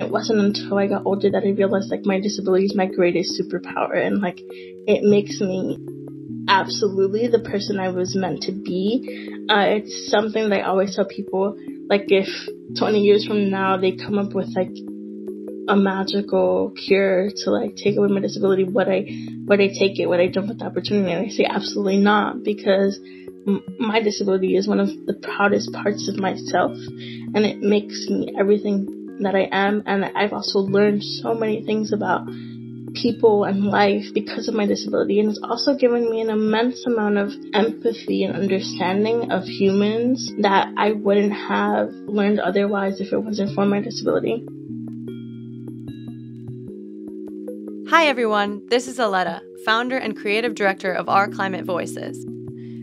It wasn't until I got older that I realized like my disability is my greatest superpower and like it makes me absolutely the person I was meant to be. Uh, it's something that I always tell people like if 20 years from now they come up with like a magical cure to like take away my disability, would I would I take it? Would I jump at the opportunity? And I say absolutely not because my disability is one of the proudest parts of myself, and it makes me everything that I am. And I've also learned so many things about people and life because of my disability, and it's also given me an immense amount of empathy and understanding of humans that I wouldn't have learned otherwise if it wasn't for my disability. Hi, everyone. This is Aletta, founder and creative director of Our Climate Voices.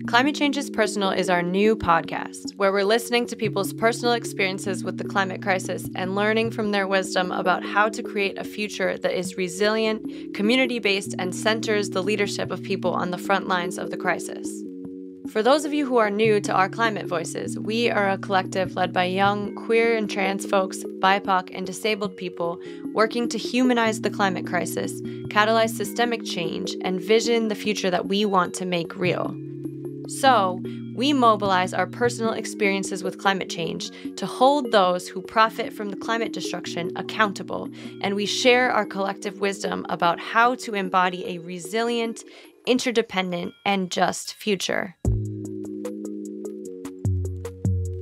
Climate Change is Personal is our new podcast where we're listening to people's personal experiences with the climate crisis and learning from their wisdom about how to create a future that is resilient, community based, and centers the leadership of people on the front lines of the crisis. For those of you who are new to our Climate Voices, we are a collective led by young, queer, and trans folks, BIPOC, and disabled people working to humanize the climate crisis, catalyze systemic change, and vision the future that we want to make real. So, we mobilize our personal experiences with climate change to hold those who profit from the climate destruction accountable, and we share our collective wisdom about how to embody a resilient, interdependent, and just future.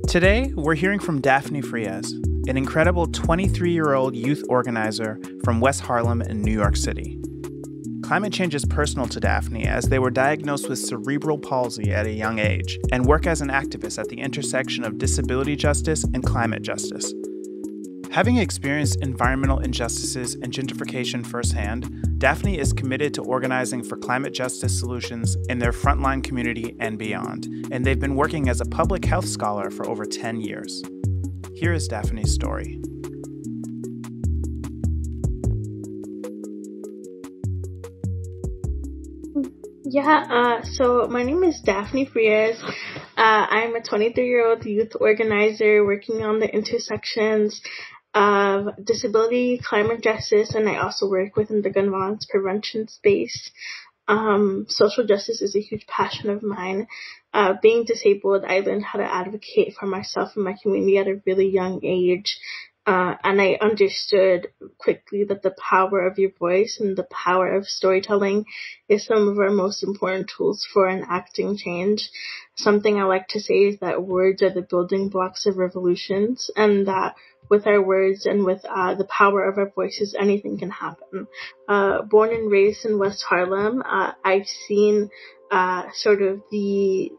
Today, we're hearing from Daphne Frias, an incredible 23 year old youth organizer from West Harlem in New York City. Climate change is personal to Daphne as they were diagnosed with cerebral palsy at a young age and work as an activist at the intersection of disability justice and climate justice. Having experienced environmental injustices and gentrification firsthand, Daphne is committed to organizing for climate justice solutions in their frontline community and beyond, and they've been working as a public health scholar for over 10 years. Here is Daphne's story. Yeah, uh, so my name is Daphne Frias. Uh, I'm a 23 year old youth organizer working on the intersections of disability, climate justice, and I also work within the gun violence prevention space. Um, social justice is a huge passion of mine. Uh, being disabled, I learned how to advocate for myself and my community at a really young age. Uh, and I understood quickly that the power of your voice and the power of storytelling is some of our most important tools for enacting change. Something I like to say is that words are the building blocks of revolutions and that with our words and with uh, the power of our voices, anything can happen. Uh, born and raised in West Harlem, uh, I've seen uh, sort of the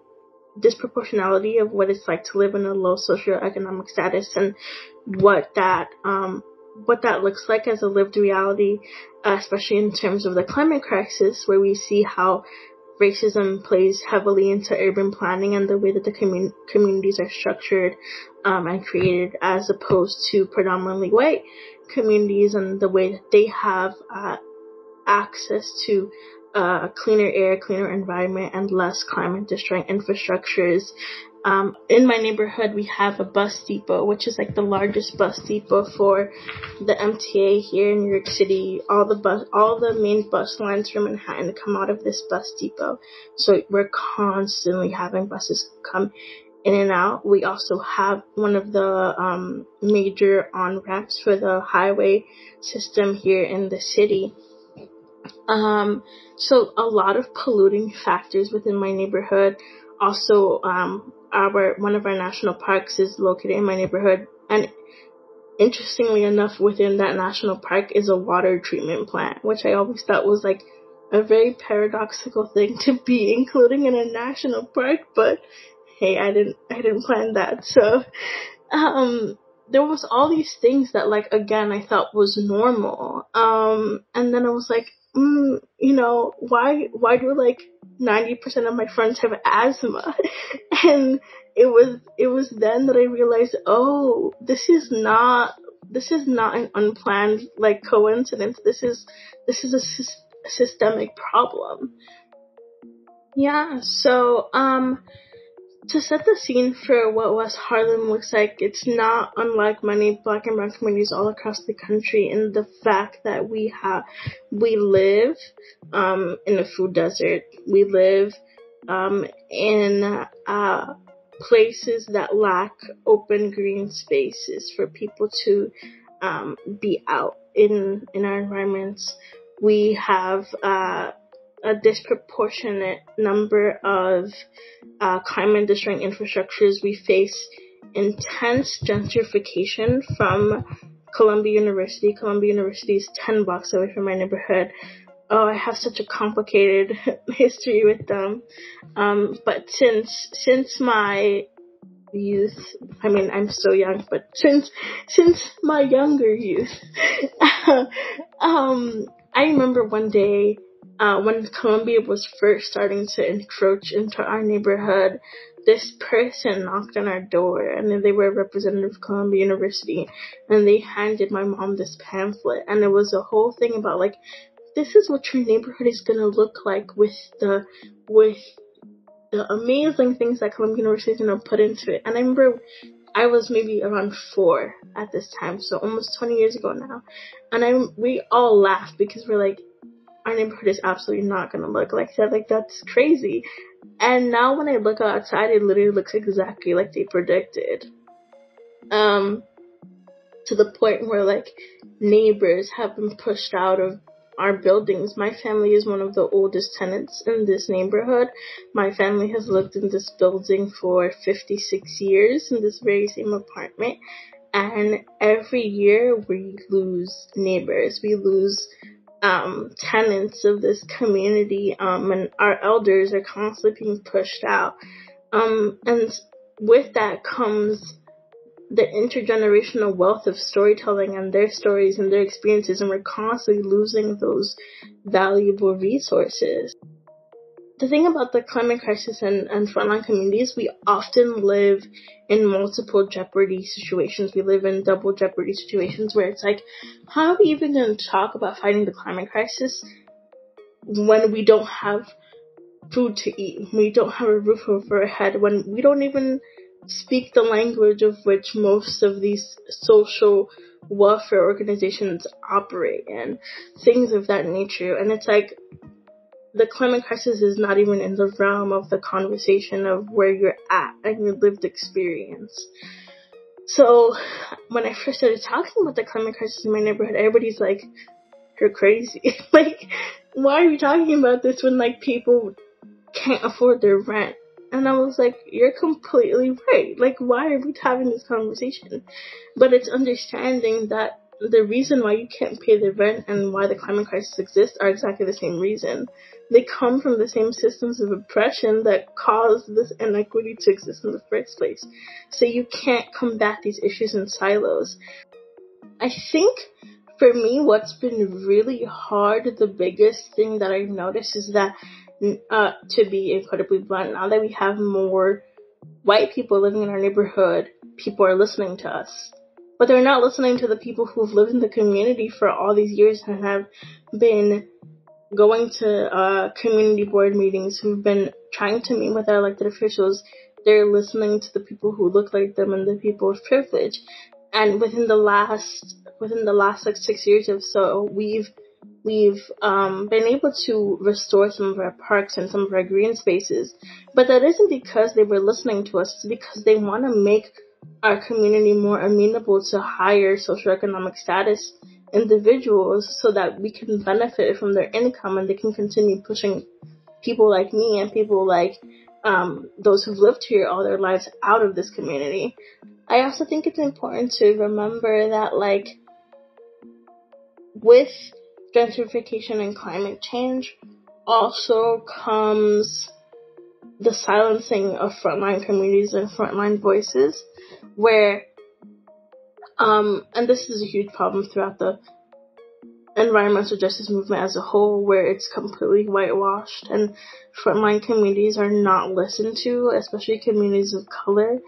disproportionality of what it's like to live in a low socioeconomic status and what that um, what that looks like as a lived reality, especially in terms of the climate crisis, where we see how racism plays heavily into urban planning and the way that the commun- communities are structured um, and created as opposed to predominantly white communities and the way that they have uh, access to uh, cleaner air, cleaner environment, and less climate destroying infrastructures. Um, in my neighborhood, we have a bus depot, which is like the largest bus depot for the MTA here in New York City. All the bus, all the main bus lines from Manhattan come out of this bus depot. So we're constantly having buses come in and out. We also have one of the um, major on ramps for the highway system here in the city. Um, so a lot of polluting factors within my neighborhood. Also, um, our one of our national parks is located in my neighborhood, and interestingly enough, within that national park is a water treatment plant, which I always thought was like a very paradoxical thing to be including in a national park, but hey, I didn't I didn't plan that. So um there was all these things that like again I thought was normal. Um and then I was like, mm, you know, why why do like 90% of my friends have asthma? and it was it was then that I realized, oh, this is not this is not an unplanned like coincidence. This is this is a, sy- systemic problem. Yeah, so um to set the scene for what West Harlem looks like, it's not unlike many black and brown communities all across the country in the fact that we have, we live, um, in a food desert. We live, um, in, uh, places that lack open green spaces for people to, um, be out in, in our environments. We have, uh, a disproportionate number of uh, climate destroying infrastructures. We face intense gentrification from Columbia University. Columbia University is 10 blocks away from my neighborhood. Oh, I have such a complicated history with them. Um, but since, since my youth, I mean, I'm so young, but since, since my younger youth, um, I remember one day uh, when Columbia was first starting to encroach into our neighborhood, this person knocked on our door and they were a representative of Columbia University and they handed my mom this pamphlet and it was a whole thing about like this is what your neighborhood is gonna look like with the with the amazing things that Columbia University is gonna put into it. And I remember I was maybe around four at this time, so almost 20 years ago now. And I we all laughed because we're like, our neighborhood is absolutely not gonna look like that. Like that's crazy. And now when I look outside, it literally looks exactly like they predicted. Um, to the point where like neighbors have been pushed out of our buildings. My family is one of the oldest tenants in this neighborhood. My family has lived in this building for 56 years in this very same apartment. And every year we lose neighbors. We lose um, tenants of this community, um, and our elders are constantly being pushed out. Um, and with that comes the intergenerational wealth of storytelling and their stories and their experiences, and we're constantly losing those valuable resources the thing about the climate crisis and, and frontline communities, we often live in multiple jeopardy situations. We live in double jeopardy situations where it's like, how are we even going to talk about fighting the climate crisis when we don't have food to eat, we don't have a roof over our head, when we don't even speak the language of which most of these social welfare organizations operate and things of that nature. And it's like, the climate crisis is not even in the realm of the conversation of where you're at and your lived experience. So when I first started talking about the climate crisis in my neighborhood, everybody's like, "You're crazy! like, why are you talking about this when like people can't afford their rent?" And I was like, "You're completely right. Like, why are we having this conversation?" But it's understanding that the reason why you can't pay the rent and why the climate crisis exists are exactly the same reason. They come from the same systems of oppression that caused this inequity to exist in the first place. So you can't combat these issues in silos. I think for me, what's been really hard, the biggest thing that I've noticed is that, uh, to be incredibly blunt, now that we have more white people living in our neighborhood, people are listening to us but they're not listening to the people who've lived in the community for all these years and have been going to uh, community board meetings, who've been trying to meet with our elected officials. They're listening to the people who look like them and the people of privilege. And within the last within the last like six years or so, we've we've um, been able to restore some of our parks and some of our green spaces. But that isn't because they were listening to us. It's because they want to make our community more amenable to higher socioeconomic status individuals so that we can benefit from their income and they can continue pushing people like me and people like um, those who've lived here all their lives out of this community. I also think it's important to remember that like with gentrification and climate change also comes the silencing of frontline communities and frontline voices where um and this is a huge problem throughout the environmental justice movement as a whole where it's completely whitewashed and frontline communities are not listened to, especially communities of color.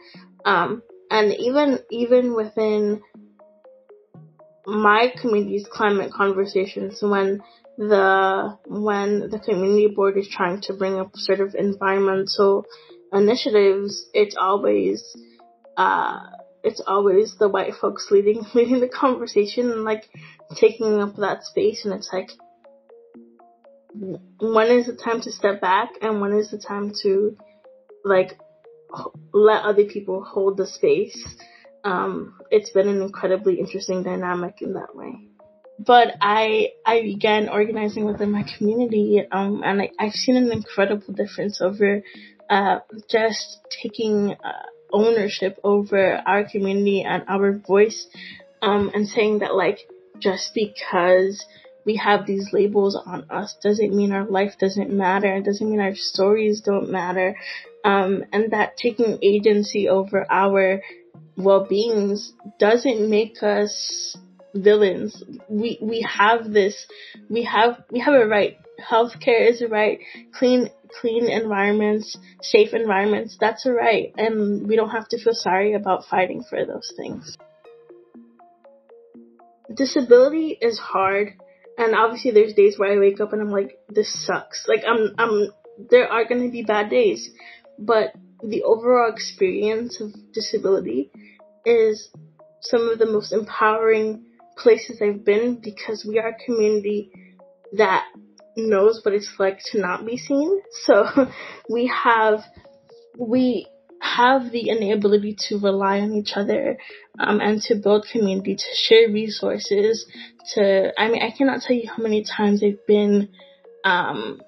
Um and even even within my community's climate conversations when the when the community board is trying to bring up sort of environmental initiatives, it's always uh, it's always the white folks leading leading the conversation and like taking up that space, and it's like when is the time to step back and when is the time to like let other people hold the space. Um, it's been an incredibly interesting dynamic in that way. But I I began organizing within my community, um, and I, I've seen an incredible difference over uh, just taking uh, ownership over our community and our voice, um, and saying that like just because we have these labels on us doesn't mean our life doesn't matter. It doesn't mean our stories don't matter. Um, and that taking agency over our well-beings doesn't make us villains. We, we have this, we have, we have a right. Healthcare is a right. Clean, clean environments, safe environments, that's a right. And we don't have to feel sorry about fighting for those things. Disability is hard and obviously there's days where I wake up and I'm like, this sucks. Like I'm, I'm, there are gonna be bad days, but the overall experience of disability is some of the most empowering places I've been because we are a community that knows what it's like to not be seen. So we have, we have the inability to rely on each other um, and to build community, to share resources. To I mean, I cannot tell you how many times I've been, um,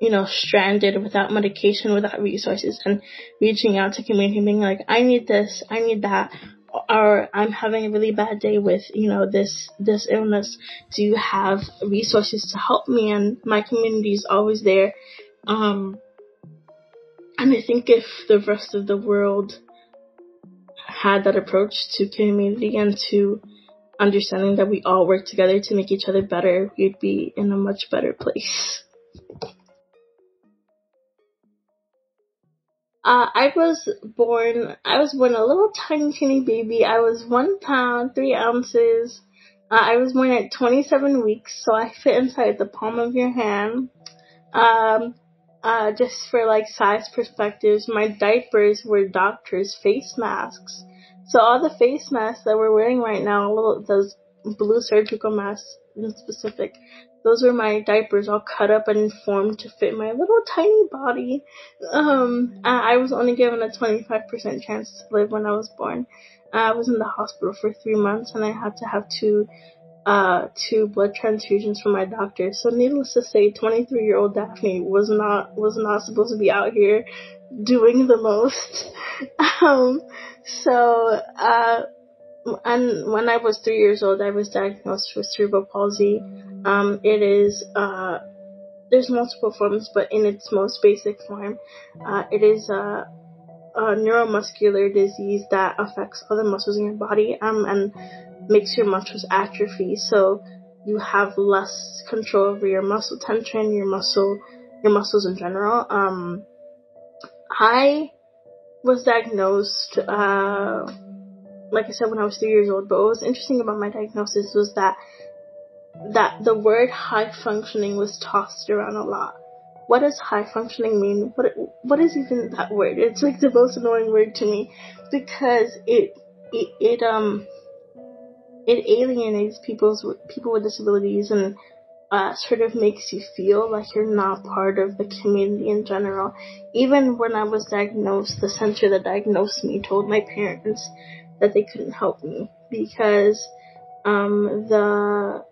you know, stranded without medication, without resources, and reaching out to community, being like, I need this, I need that. Or I'm having a really bad day with, you know, this, this illness. Do you have resources to help me? And my community is always there. Um, and I think if the rest of the world had that approach to community and to understanding that we all work together to make each other better, we'd be in a much better place. Uh, I was born, I was born a little tiny, teeny baby. I was one pound, three ounces. Uh, I was born at 27 weeks, so I fit inside the palm of your hand. Um, uh, just for like size perspectives, my diapers were doctors' face masks. So all the face masks that we're wearing right now, little those blue surgical masks in specific, those were my diapers all cut up and formed to fit my little tiny body. Um, I was only given a 25% chance to live when I was born. I was in the hospital for three months and I had to have two uh, two blood transfusions from my doctor. So needless to say, 23 year old Daphne was not, was not supposed to be out here doing the most. um, so, uh, and when I was three years old, I was diagnosed with cerebral palsy. Um, it is, uh, there's multiple forms, but in its most basic form, uh, it is a, a neuromuscular disease that affects all the muscles in your body. Um, and makes your muscles atrophy. So you have less control over your muscle tension, your muscle, your muscles in general. Um, I was diagnosed, uh, like I said, when I was three years old. But what was interesting about my diagnosis was that that the word high functioning was tossed around a lot. What does high functioning mean? What what is even that word? It's like the most annoying word to me because it it, it um it alienates people's people with disabilities and uh, sort of makes you feel like you're not part of the community in general. Even when I was diagnosed, the center that diagnosed me told my parents that they couldn't help me because um, the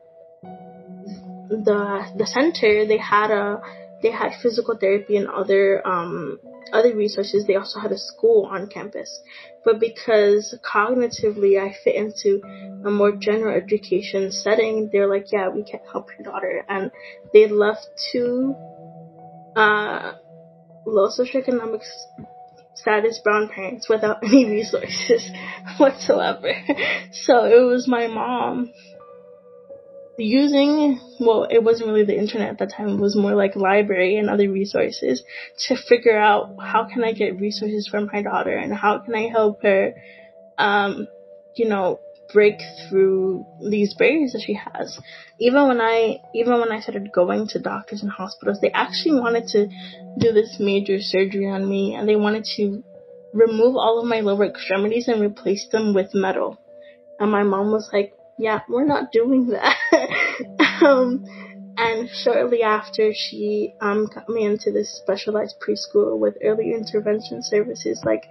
the the center they had a they had physical therapy and other um, other resources. They also had a school on campus, but because cognitively I fit into a more general education setting, they're like, yeah, we can't help your daughter. And they left two uh, low socioeconomic status brown parents without any resources whatsoever. so it was my mom using well it wasn't really the internet at that time it was more like library and other resources to figure out how can i get resources for my daughter and how can i help her um you know break through these barriers that she has. Even when I even when I started going to doctors and hospitals, they actually wanted to do this major surgery on me and they wanted to remove all of my lower extremities and replace them with metal. And my mom was like, "Yeah, we're not doing that." um, and shortly after, she um, got me into this specialized preschool with early intervention services like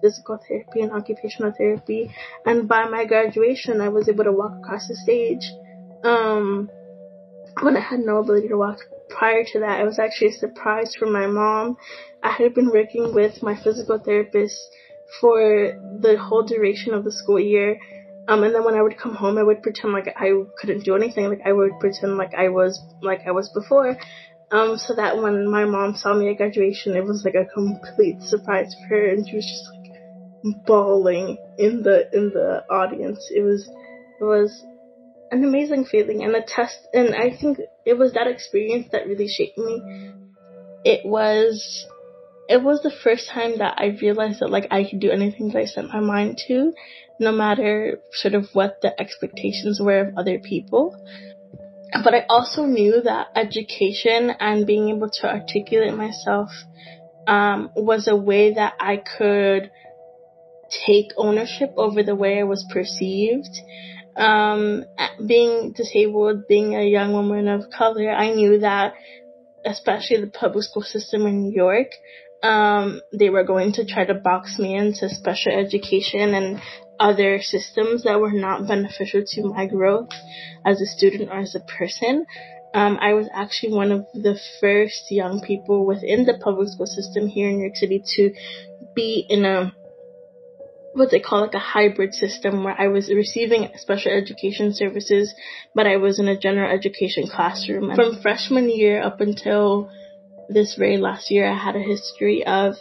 physical therapy and occupational therapy. And by my graduation, I was able to walk across the stage. Um, when I had no ability to walk prior to that, it was actually a surprise for my mom. I had been working with my physical therapist for the whole duration of the school year. Um, and then when I would come home, I would pretend like I couldn't do anything. Like I would pretend like I was like I was before. Um, so that when my mom saw me at graduation, it was like a complete surprise for her, and she was just bawling in the in the audience. It was it was an amazing feeling and a test and I think it was that experience that really shaped me. It was it was the first time that I realized that like I could do anything that I set my mind to, no matter sort of what the expectations were of other people. But I also knew that education and being able to articulate myself um, was a way that I could take ownership over the way I was perceived. Um, being disabled, being a young woman of color, I knew that, especially the public school system in New York, um, they were going to try to box me into special education and other systems that were not beneficial to my growth as a student or as a person. Um, I was actually one of the first young people within the public school system here in New York City to be in a what they call like a hybrid system where I was receiving special education services, but I was in a general education classroom. And from freshman year up until this very last year, I had a history of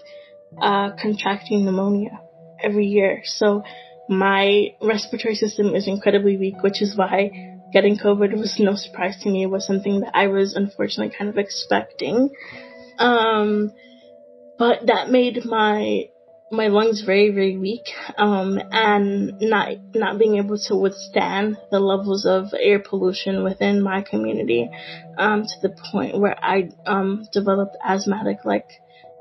uh, contracting pneumonia every year. So my respiratory system is incredibly weak, which is why getting COVID was no surprise to me. It was something that I was unfortunately kind of expecting. Um, but that made my my lungs very very weak um, and not not being able to withstand the levels of air pollution within my community um, to the point where I um, developed asthmatic like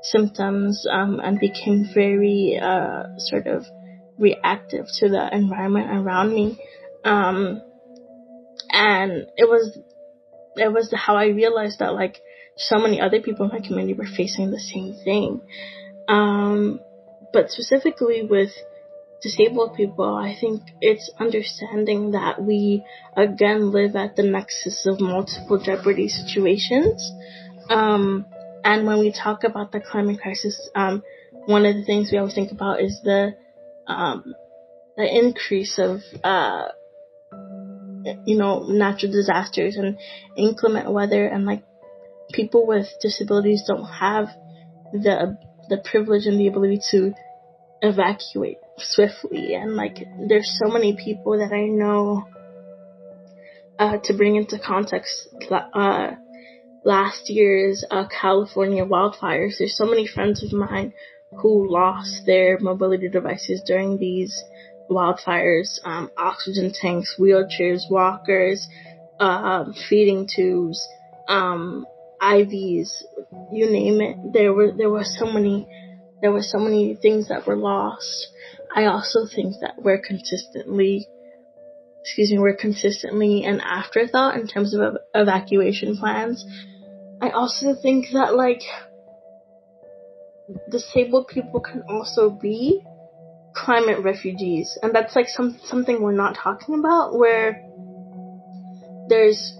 symptoms um, and became very uh, sort of reactive to the environment around me. Um, and it was it was how I realized that like so many other people in my community were facing the same thing. Um, but specifically with disabled people, I think it's understanding that we again live at the nexus of multiple jeopardy situations. Um, and when we talk about the climate crisis, um, one of the things we always think about is the um, the increase of uh, you know natural disasters and inclement weather, and like people with disabilities don't have the the privilege and the ability to evacuate swiftly. And like, there's so many people that I know, uh, to bring into context, uh, last year's, uh, California wildfires. There's so many friends of mine who lost their mobility devices during these wildfires, um, oxygen tanks, wheelchairs, walkers, uh, feeding tubes, um, IVs, you name it. There were there were so many there were so many things that were lost. I also think that we're consistently, excuse me, we're consistently an afterthought in terms of ev- evacuation plans. I also think that like disabled people can also be climate refugees, and that's like some something we're not talking about. Where there's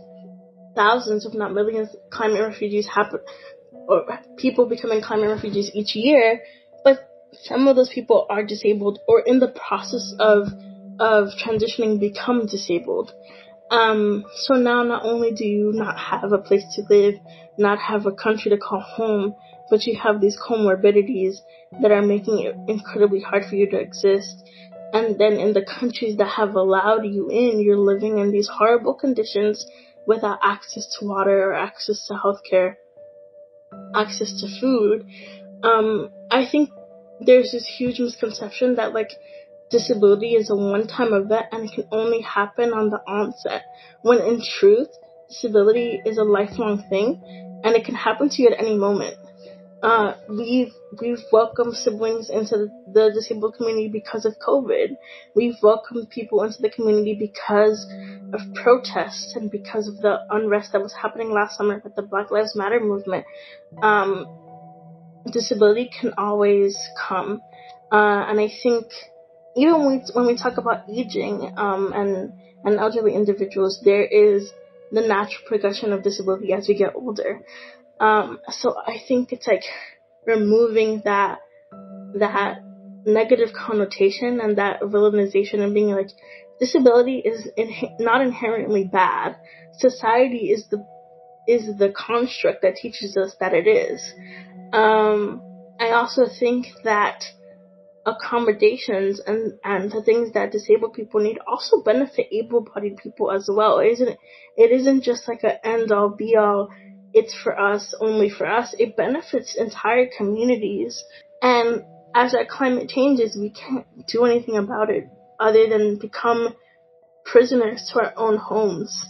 thousands, if not millions, climate refugees happen or people becoming climate refugees each year, but some of those people are disabled or in the process of of transitioning become disabled. Um, so now not only do you not have a place to live, not have a country to call home, but you have these comorbidities that are making it incredibly hard for you to exist. And then in the countries that have allowed you in, you're living in these horrible conditions without access to water or access to healthcare access to food, um, I think there's this huge misconception that like disability is a one-time event and it can only happen on the onset. When in truth, disability is a lifelong thing and it can happen to you at any moment. Uh, we've we've welcomed siblings into the, disabled community because of COVID. We've welcomed people into the community because of protests and because of the unrest that was happening last summer with the Black Lives Matter movement. Um, disability can always come, uh, and I think even when we, when we talk about aging um, and and elderly individuals, there is the natural progression of disability as we get older. Um, so I think it's like removing that that negative connotation and that villainization and being like disability is not inherently bad. Society is the is the construct that teaches us that it is. Um, I also think that accommodations and, and the things that disabled people need also benefit able-bodied people as well. It isn't it isn't just like an end all be all it's for us, only for us. It benefits entire communities. And as our climate changes, we can't do anything about it other than become prisoners to our own homes.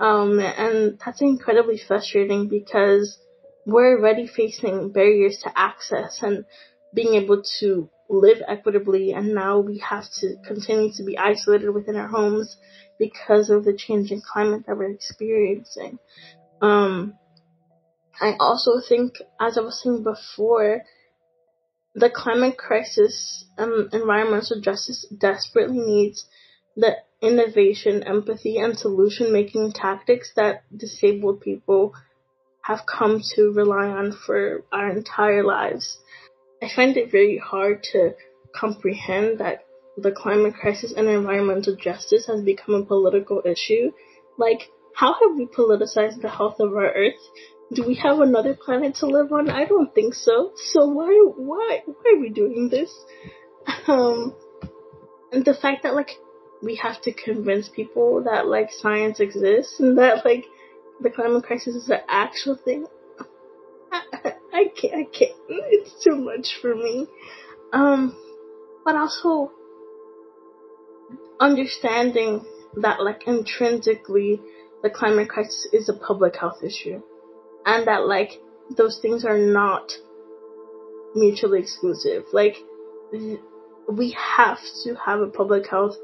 Um, and that's incredibly frustrating because we're already facing barriers to access and being able to live equitably and now we have to continue to be isolated within our homes because of the changing climate that we're experiencing. Um, I also think, as I was saying before, the climate crisis and environmental justice desperately needs the innovation, empathy, and solution making tactics that disabled people have come to rely on for our entire lives. I find it very hard to comprehend that the climate crisis and environmental justice has become a political issue. Like, how have we politicized the health of our earth do we have another planet to live on? I don't think so. So why why why are we doing this? Um and the fact that like we have to convince people that like science exists and that like the climate crisis is an actual thing. I, I can't I can't it's too much for me. Um but also understanding that like intrinsically the climate crisis is a public health issue and that like those things are not mutually exclusive. Like we have to have a public health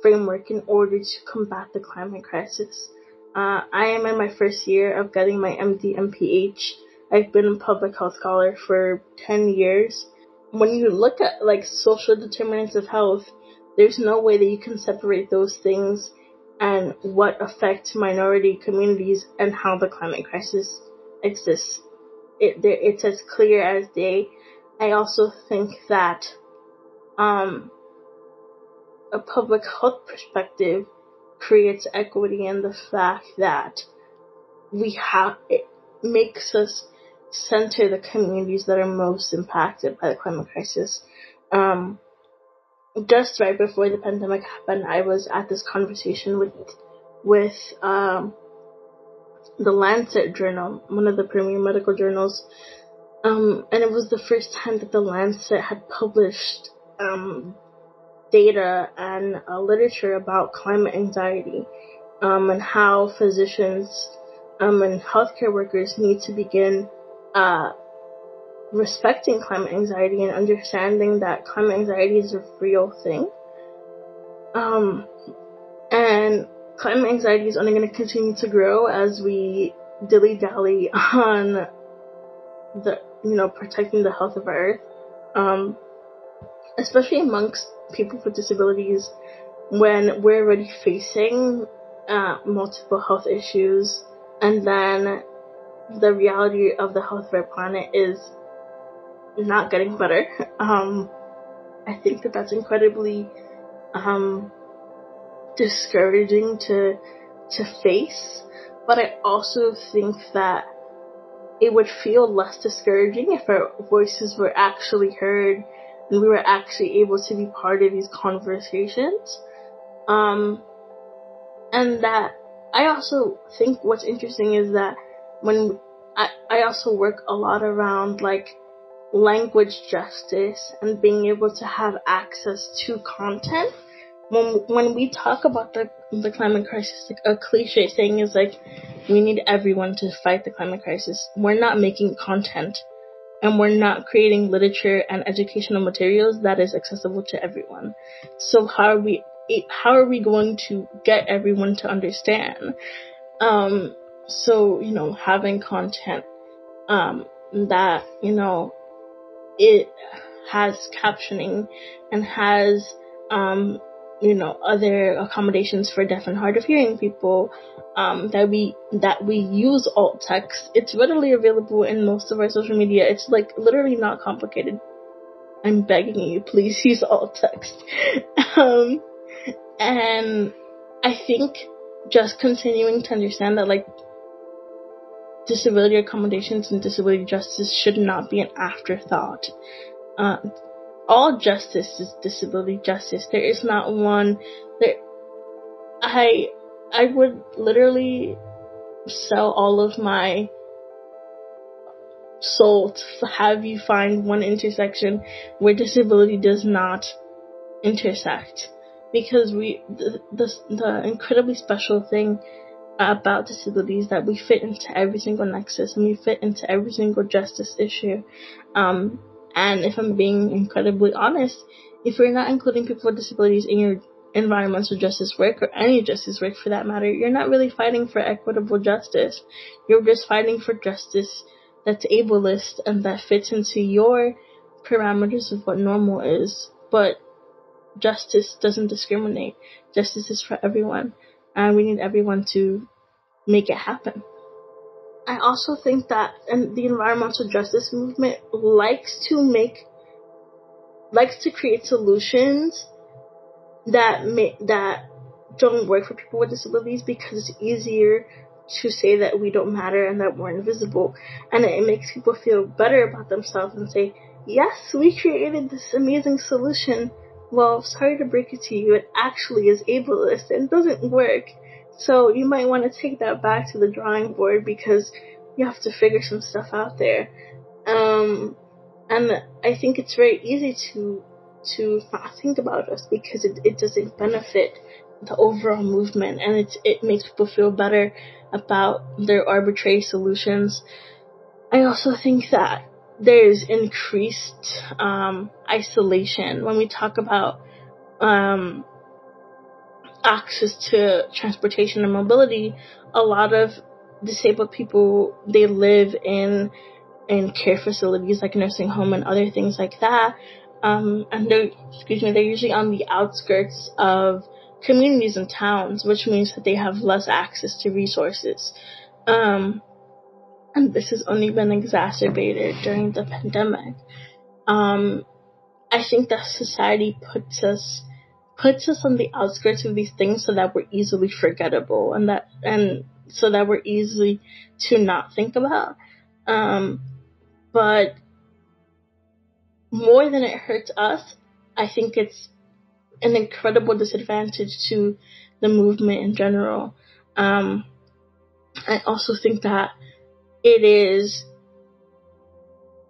framework in order to combat the climate crisis. Uh, I am in my first year of getting my MD MPH. I've been a public health scholar for 10 years. When you look at like social determinants of health, there's no way that you can separate those things and what affect minority communities and how the climate crisis exists. It, it's as clear as day. I also think that um, a public health perspective creates equity in the fact that we have it makes us center the communities that are most impacted by the climate crisis. Um, just right before the pandemic happened, I was at this conversation with with um, the Lancet journal, one of the premier medical journals. Um, and it was the first time that the Lancet had published um, data and uh, literature about climate anxiety um, and how physicians um, and healthcare workers need to begin uh, respecting climate anxiety and understanding that climate anxiety is a real thing. Um, and climate anxiety is only going to continue to grow as we dilly dally on the you know protecting the health of our earth, um, especially amongst people with disabilities when we're already facing uh, multiple health issues, and then the reality of the health of our planet is not getting better. Um, I think that that's incredibly um, discouraging to to face, but I also think that it would feel less discouraging if our voices were actually heard and we were actually able to be part of these conversations. Um, and that I also think what's interesting is that when I, I also work a lot around like language justice and being able to have access to content. When when we talk about the the climate crisis, like a cliche saying is like, we need everyone to fight the climate crisis. We're not making content and we're not creating literature and educational materials that is accessible to everyone. So how are we how are we going to get everyone to understand? Um, so you know, having content um, that you know it has captioning and has um, you know other accommodations for deaf and hard of hearing people um, that we that we use alt text. It's readily available in most of our social media. It's like literally not complicated. I'm begging you, please use alt text. um, and I think just continuing to understand that like disability accommodations and disability justice should not be an afterthought. Uh, all justice is disability justice. There is not one there I I would literally sell all of my soul to have you find one intersection where disability does not intersect because we the, the, the incredibly special thing about disabilities that we fit into every single nexus and we fit into every single justice issue. Um, and if I'm being incredibly honest, if you're not including people with disabilities in your environmental justice work or any justice work for that matter, you're not really fighting for equitable justice. You're just fighting for justice that's ableist and that fits into your parameters of what normal is. But justice doesn't discriminate. Justice is for everyone. And we need everyone to make it happen. I also think that and the environmental justice movement likes to make likes to create solutions that may, that don't work for people with disabilities because it's easier to say that we don't matter and that we're invisible. And it makes people feel better about themselves and say yes we created this amazing solution. Well sorry to break it to you. It actually is ableist and doesn't work so you might want to take that back to the drawing board because you have to figure some stuff out there. Um, and I think it's very easy to to not think about us because it, it doesn't benefit the overall movement and it it makes people feel better about their arbitrary solutions. I also think that there's increased um, isolation when we talk about um, access to transportation and mobility, a lot of disabled people they live in in care facilities like nursing home and other things like that. Um, and they're excuse me, they're usually on the outskirts of communities and towns, which means that they have less access to resources. Um, and this has only been exacerbated during the pandemic. Um, I think that society puts us puts us on the outskirts of these things so that we're easily forgettable and that and so that we're easily to not think about. Um, but more than it hurts us, I think it's an incredible disadvantage to the movement in general. Um, I also think that it is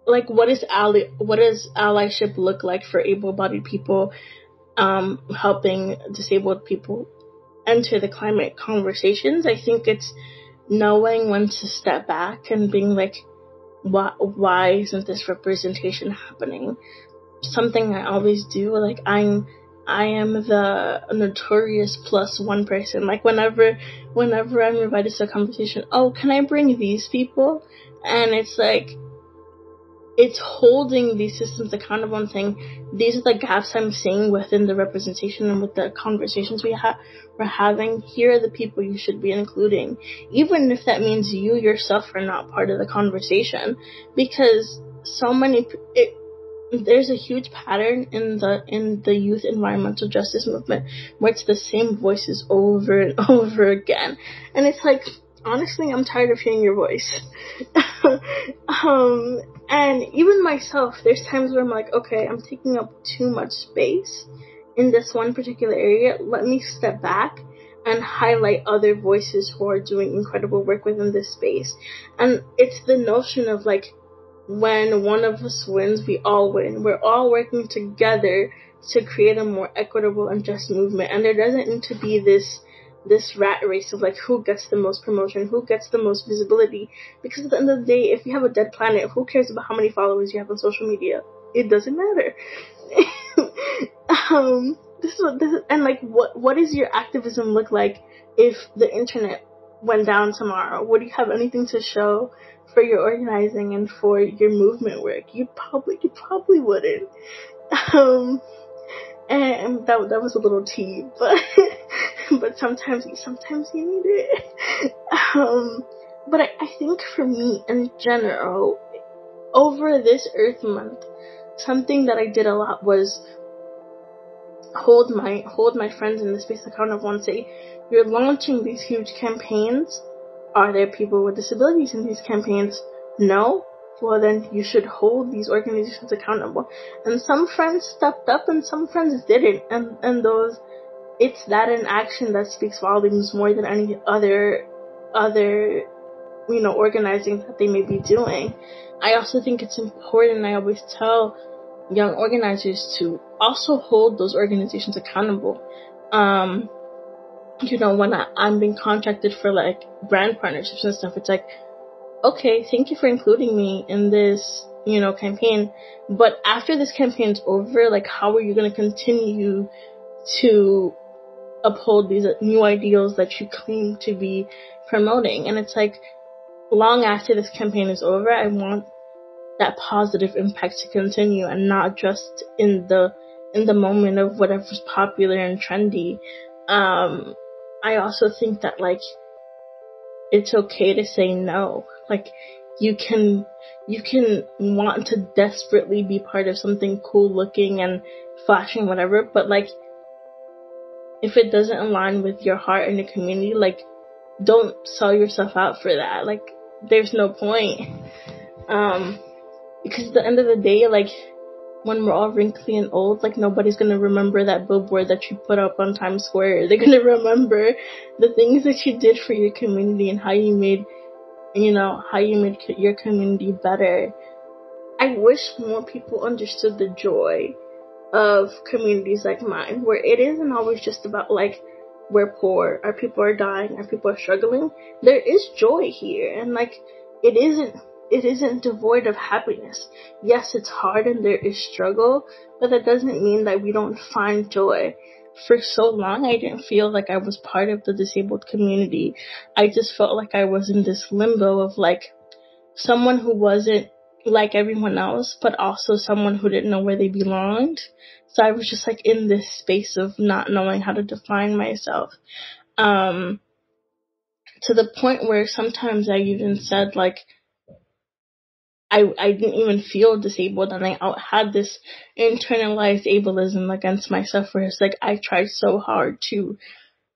like what is ally what does allyship look like for able-bodied people um, helping disabled people enter the climate conversations. I think it's knowing when to step back and being like, why, why isn't this representation happening? Something I always do, like I'm, I am the notorious plus one person. Like whenever, whenever I'm invited to a conversation, oh, can I bring these people? And it's like, it's holding these systems accountable and saying these are the gaps I'm seeing within the representation and with the conversations we have we're having. Here are the people you should be including, even if that means you yourself are not part of the conversation, because so many it, there's a huge pattern in the in the youth environmental justice movement where it's the same voices over and over again, and it's like honestly, I'm tired of hearing your voice. um, and even myself, there's times where I'm like, okay, I'm taking up too much space in this one particular area. Let me step back and highlight other voices who are doing incredible work within this space. And it's the notion of like, when one of us wins, we all win. We're all working together to create a more equitable and just movement. And there doesn't need to be this this rat race of like who gets the most promotion, who gets the most visibility. Because at the end of the day, if you have a dead planet, who cares about how many followers you have on social media? It doesn't matter. um, this is what this is, and like what what does your activism look like if the internet went down tomorrow? Would you have anything to show for your organizing and for your movement work? You probably you probably wouldn't. Um, and that that was a little tea, but but sometimes sometimes you need it. Um, but I, I think for me in general, over this Earth Month, something that I did a lot was hold my hold my friends in the space accountable and say, you're launching these huge campaigns. Are there people with disabilities in these campaigns? No well then you should hold these organizations accountable. And some friends stepped up and some friends didn't. And, and those, it's that in action that speaks volumes more than any other, other, you know, organizing that they may be doing. I also think it's important, I always tell young organizers to also hold those organizations accountable. Um, you know, when I, I'm being contracted for like brand partnerships and stuff, it's like, okay, thank you for including me in this, you know, campaign. But after this campaign's over, like, how are you going to continue to uphold these new ideals that you claim to be promoting? And it's like, long after this campaign is over, I want that positive impact to continue and not just in the in the moment of whatever's popular and trendy. Um, I also think that like it's okay to say no. Like you can you can want to desperately be part of something cool looking and flashing whatever, but like if it doesn't align with your heart and your community, like don't sell yourself out for that. Like there's no point. Um because at the end of the day, like when we're all wrinkly and old, like nobody's gonna remember that billboard that you put up on Times Square. They're gonna remember the things that you did for your community and how you made you know, how you made your community better. I wish more people understood the joy of communities like mine, where it isn't always just about like, we're poor, our people are dying, our people are struggling. There is joy here, and like, it isn't, it isn't devoid of happiness. Yes, it's hard and there is struggle, but that doesn't mean that we don't find joy for so long I didn't feel like I was part of the disabled community. I just felt like I was in this limbo of like someone who wasn't like everyone else, but also someone who didn't know where they belonged. So I was just like in this space of not knowing how to define myself. Um, to the point where sometimes I even said like, I, I didn't even feel disabled and I had this internalized ableism against myself where it's like I tried so hard to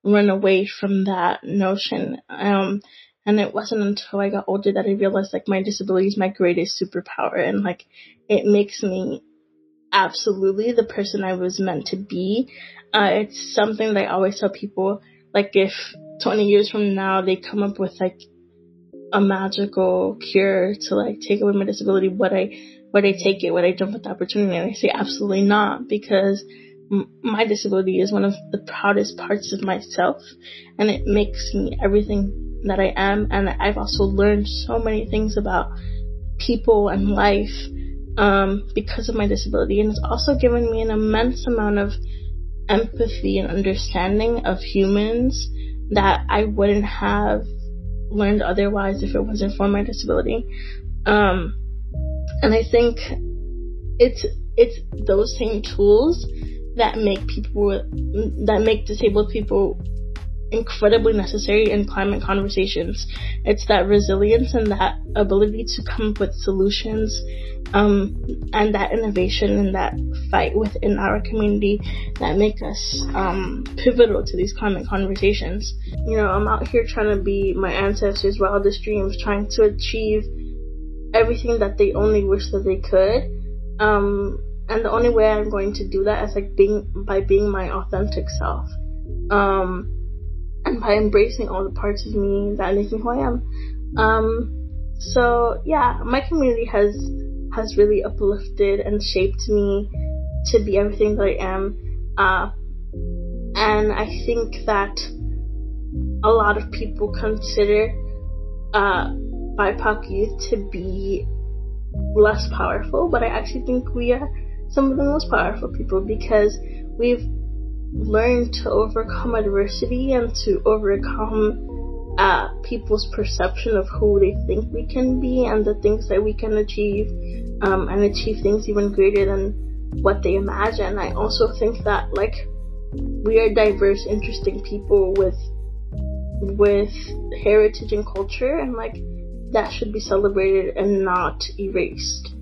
run away from that notion. Um, and it wasn't until I got older that I realized like my disability is my greatest superpower and like it makes me absolutely the person I was meant to be. Uh, it's something that I always tell people like if 20 years from now they come up with like a magical cure to like take away my disability, would I would I take it? Would I jump at the opportunity? And I say absolutely not because my disability is one of the proudest parts of myself, and it makes me everything that I am. And I've also learned so many things about people and life um, because of my disability, and it's also given me an immense amount of empathy and understanding of humans that I wouldn't have learned otherwise if it wasn't for my disability. Um, and I think it's it's those same tools that make people that make disabled people incredibly necessary in climate conversations. It's that resilience and that ability to come up with solutions, um, and that innovation and that fight within our community that make us um, pivotal to these climate conversations. You know, I'm out here trying to be my ancestors' wildest dreams, trying to achieve everything that they only wish that they could. Um, and the only way I'm going to do that is like being by being my authentic self. Um, and by embracing all the parts of me that make me who I am. Um, So yeah, my community has has really uplifted and shaped me to be everything that I am. Uh, and I think that a lot of people consider uh, BIPOC youth to be less powerful, but I actually think we are some of the most powerful people because we've learned to overcome adversity and to overcome uh, people's perception of who they think we can be and the things that we can achieve um, and achieve things even greater than what they imagine. I also think that like we are diverse, interesting people with with heritage and culture and like that should be celebrated and not erased.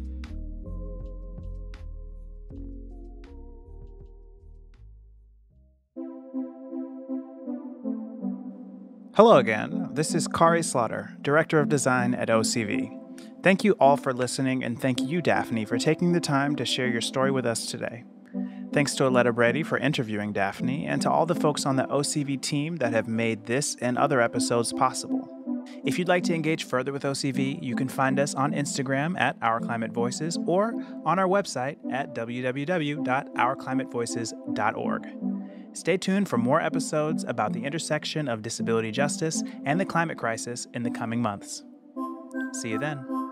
Hello again. This is Kari Slaughter, Director of Design at OCV. Thank you all for listening, and thank you, Daphne, for taking the time to share your story with us today. Thanks to Aletta Brady for interviewing Daphne, and to all the folks on the OCV team that have made this and other episodes possible. If you'd like to engage further with OCV, you can find us on Instagram at Our Climate Voices or on our website at www.ourclimatevoices.org. Stay tuned for more episodes about the intersection of disability justice and the climate crisis in the coming months. See you then.